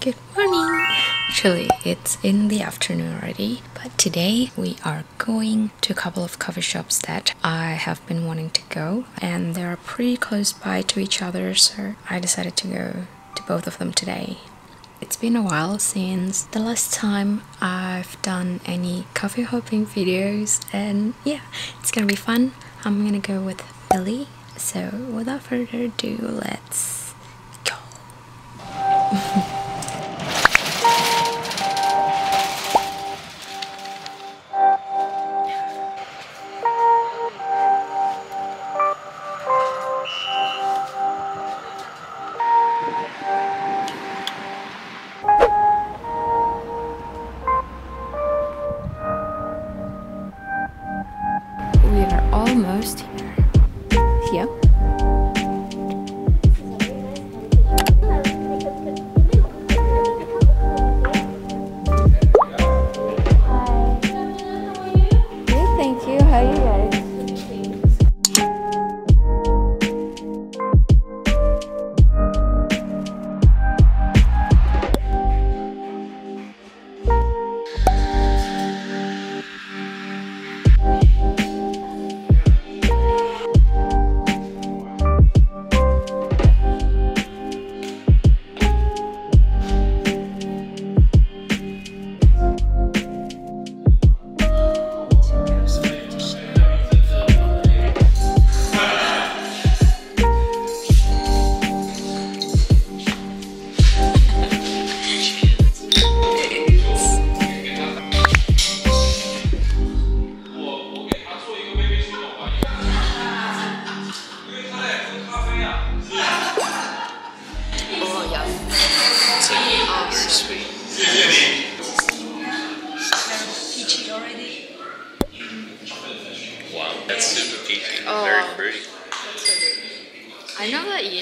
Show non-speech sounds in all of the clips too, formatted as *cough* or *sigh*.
Good morning! Actually, it's in the afternoon already, but today we are going to a couple of coffee shops that I have been wanting to go, and they're pretty close by to each other, so I decided to go to both of them today. It's been a while since the last time I've done any coffee hopping videos, and yeah, it's gonna be fun. I'm gonna go with Billy, so without further ado, let's go. *laughs*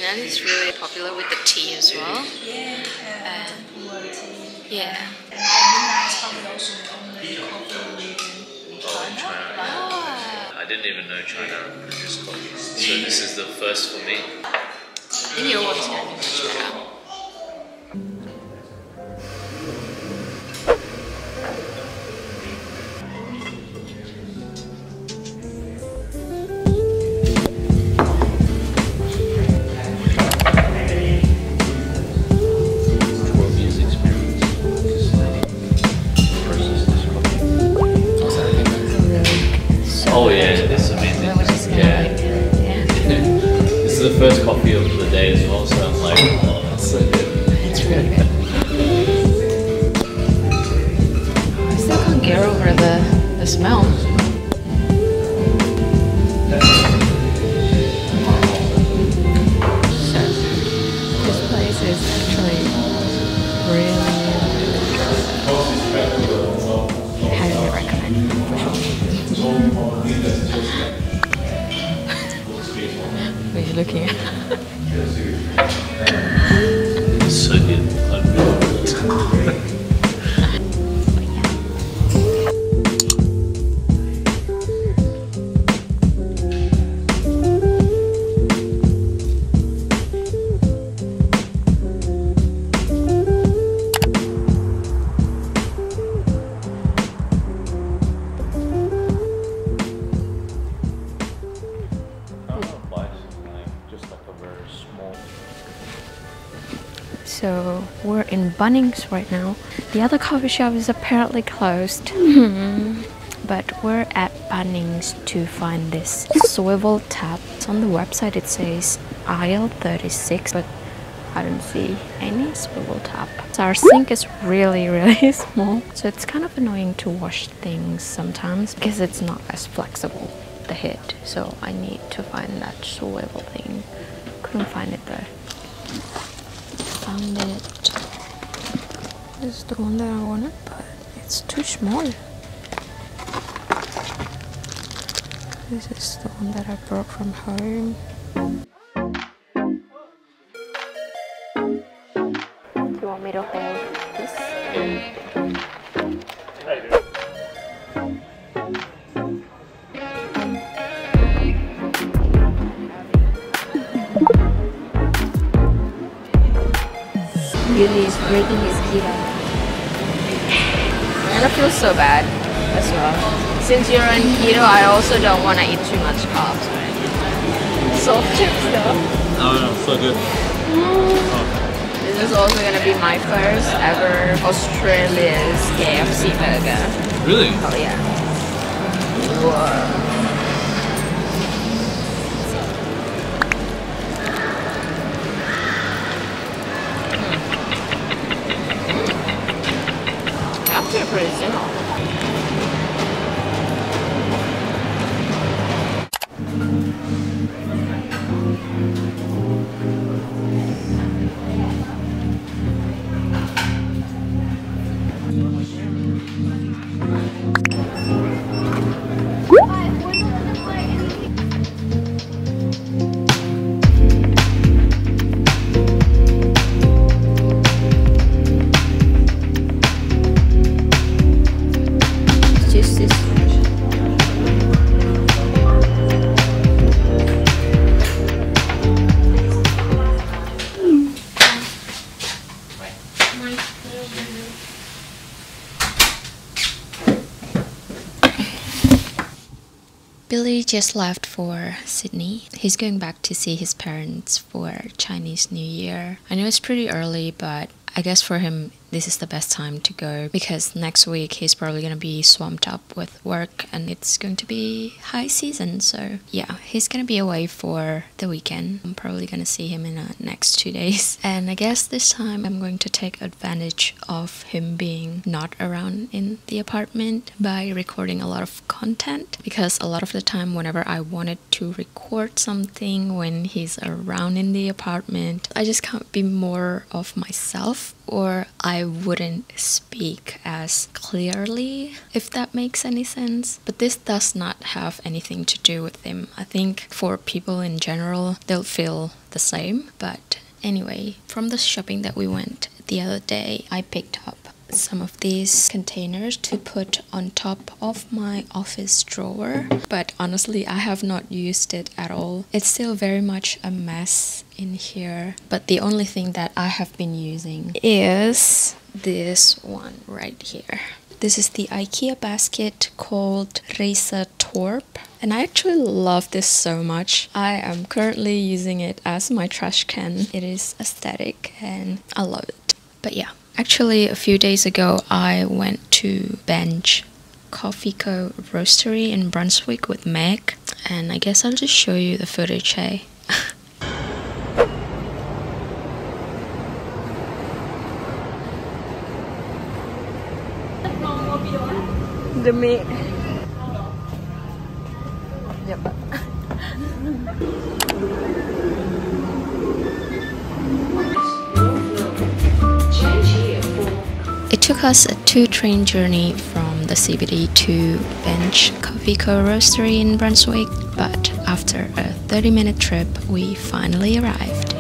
Chanel is really popular with the tea as well. Yeah. Uh, yeah. Oh, I didn't even know China produced coffee. So this is the first for me. And you're wanting China. I still can't get over the, the smell. This place is actually really. Highly. *laughs* What are you looking at? *laughs* Bunnings right now. The other coffee shop is apparently closed. Hmm. but we're at Bunnings to find this swivel tap. On the website it says aisle 36, but I don't see any swivel tap. So our sink is really, really *laughs* small. So it's kind of annoying to wash things sometimes because it's not as flexible, the head. So I need to find that swivel thing. Couldn't find it though found it. This is the one that I wanted, but it's too small. This is the one that I brought from home. Do you want me to hold this? Billy is breathing his heat up. And I feel so bad as well. Since you're on keto, I also don't want to eat too much carbs. Soft chips though. Oh no, so good. Mm. This is also gonna be my first ever Australia's KFC burger. Really? Oh yeah. Whoa. Billy just left for Sydney. He's going back to see his parents for Chinese New Year. I know it's pretty early, but I guess for him, this is the best time to go because next week he's probably going to be swamped up with work and it's going to be high season. So, yeah, he's going to be away for the weekend. I'm probably going to see him in the next two days. *laughs* And I guess this time I'm going to take advantage of him being not around in the apartment by recording a lot of content because a lot of the time, whenever I wanted to record something when he's around in the apartment, I just can't be more of myself or I wouldn't speak as clearly, if that makes any sense. But this does not have anything to do with him. I think for people in general, they'll feel the same. But anyway, from the shopping that we went the other day, I picked up some of these containers to put on top of my office drawer but honestly i have not used it at all it's still very much a mess in here but the only thing that i have been using is this one right here this is the ikea basket called Risa Torp and I actually love this so much. I am currently using it as my trash can. It is aesthetic and I love it. But yeah, Actually, a few days ago, I went to Bench Coffee Co. Roastery in Brunswick with Meg, and I guess I'll just show you the footage, hey? *laughs* Demi Yep. It took us a two train journey from the CBD to Bench Coffee Co. Roastery in Brunswick, but after a 30 minute trip, we finally arrived.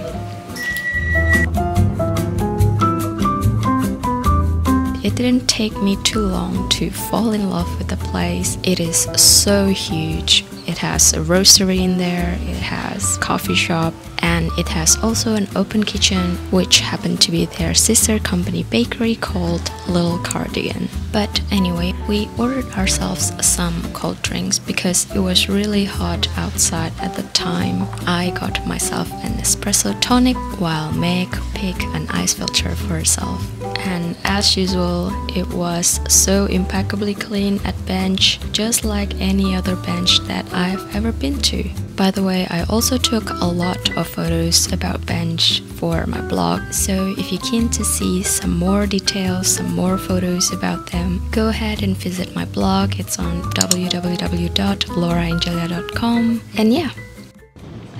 It didn't take me too long to fall in love with the place. It is so huge. It has a roastery in there, it has coffee shop, and it has also an open kitchen which happened to be their sister company bakery called Little Cardigan. But anyway, we ordered ourselves some cold drinks because it was really hot outside at the time. I got myself an espresso tonic while Meg picked an ice filter for herself. And as usual, it was so impeccably clean at bench, just like any other bench that I've ever been to. By the way, I also took a lot of photos about bench for my blog, so if you're keen to see some more details, some more photos about them, go ahead and visit my blog. It's on www.laurangelia.com. And yeah.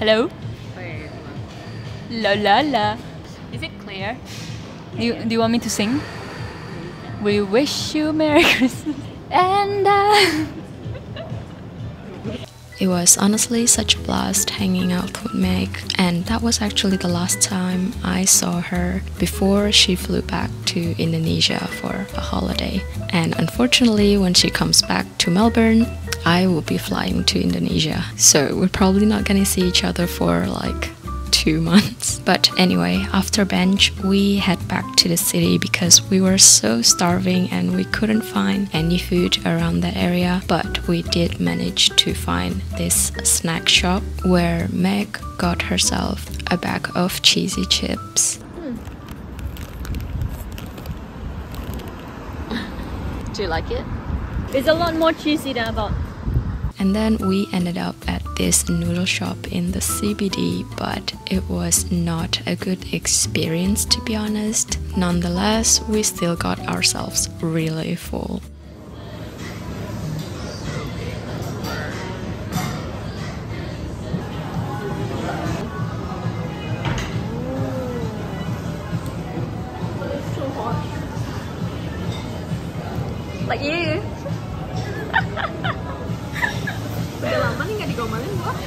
Hello? La la la. Is it clear? Do you, do you want me to sing? We wish you Merry *laughs* Christmas and uh... *laughs* It was honestly such a blast hanging out with Meg, and that was actually the last time I saw her before she flew back to Indonesia for a holiday. And unfortunately, when she comes back to Melbourne, I will be flying to Indonesia. So we're probably not gonna see each other for like two months. But anyway, after bench, we head back to the city because we were so starving and we couldn't find any food around that area. But we did manage to find this snack shop where Meg got herself a bag of cheesy chips. Hmm. Do you like it? It's a lot more cheesy than I thought. And then we ended up at this noodle shop in the CBD, but it was not a good experience to be honest. Nonetheless, we still got ourselves really full.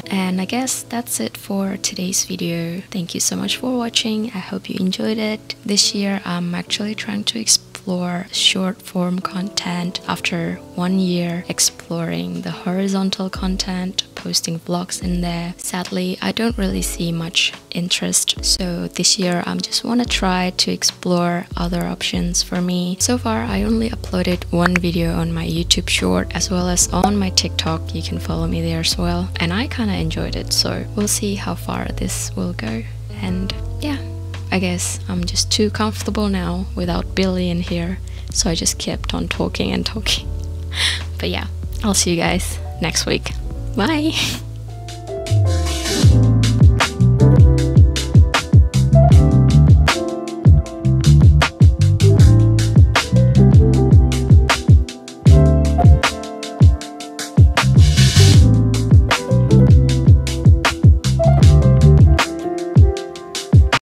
And I guess that's it for today's video. Thank you so much for watching. I hope you enjoyed it. This year I'm actually trying to explore short form content after one year exploring the horizontal content posting vlogs in there. Sadly, I don't really see much interest. So this year, I just want to try to explore other options for me. So far, I only uploaded one video on my YouTube short as well as on my TikTok. You can follow me there as well. And I kind of enjoyed it. So we'll see how far this will go. And yeah, I guess I'm just too comfortable now without Billy in here. So I just kept on talking and talking. *laughs* but yeah, I'll see you guys next week. Bye.